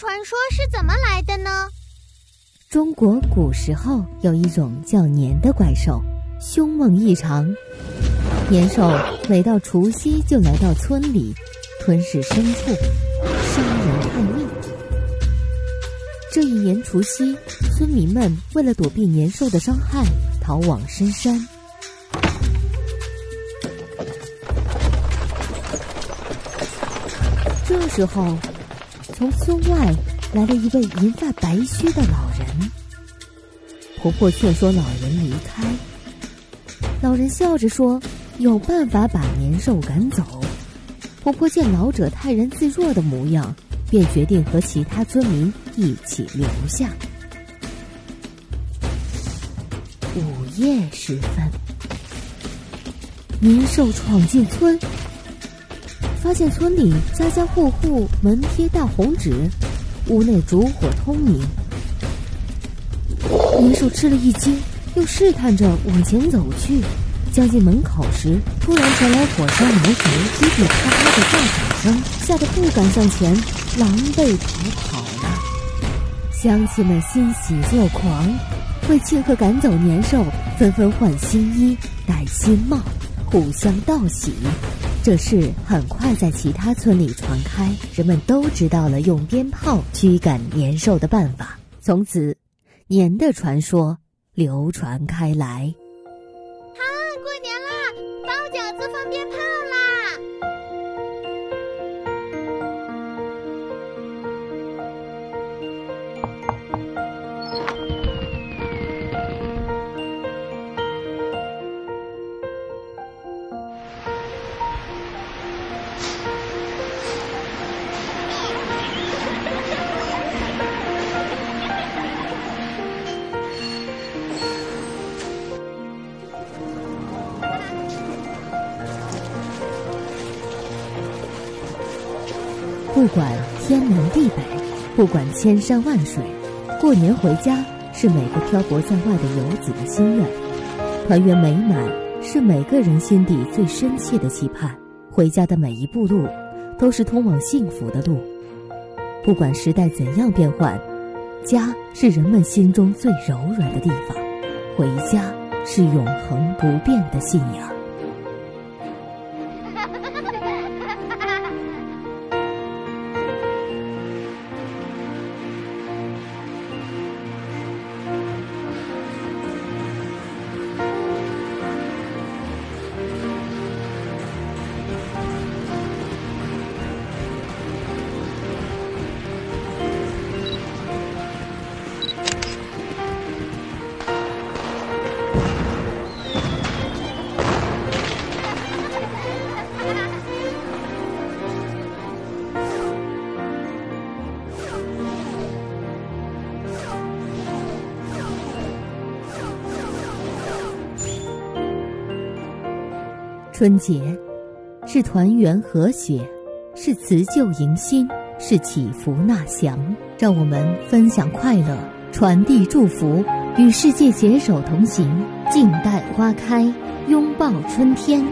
传说是怎么来的呢？中国古时候有一种叫年的怪兽，凶猛异常。年兽每到除夕就来到村里，吞噬牲畜，伤人害命。这一年除夕，村民们为了躲避年兽的伤害，逃往深山。这时候，从村外来了一位银发白须的老人。婆婆劝说老人离开，老人笑着说：“有办法把年兽赶走。”婆婆见老者泰然自若的模样，便决定和其他村民一起留下。午夜时分，年兽闯进村。发现村里家家户户门贴大红纸，屋内烛火通明。年兽吃了一惊，又试探着往前走去。将近门口时，突然传来火烧毛竹、噼噼啪啪的叫喊声，吓得不敢向前，狼狈逃跑了。乡亲们欣喜若狂，为庆贺赶走年兽，纷纷换新衣、戴新帽，互相道喜。这事很快在其他村里传开，人们都知道了用鞭炮驱赶年兽的办法。从此，年的传说流传开来。啊，过年啦！包饺子、放鞭炮不管天南地北，不管千山万水，过年回家是每个漂泊在外的游子的心愿。团圆美满是每个人心底最深切的期盼。回家的每一步路，都是通往幸福的路。不管时代怎样变换，家是人们心中最柔软的地方。回家是永恒不变的信仰。春节是团圆和谐，是辞旧迎新，是祈福纳祥。让我们分享快乐，传递祝福，与世界携手同行，静待花开，拥抱春天。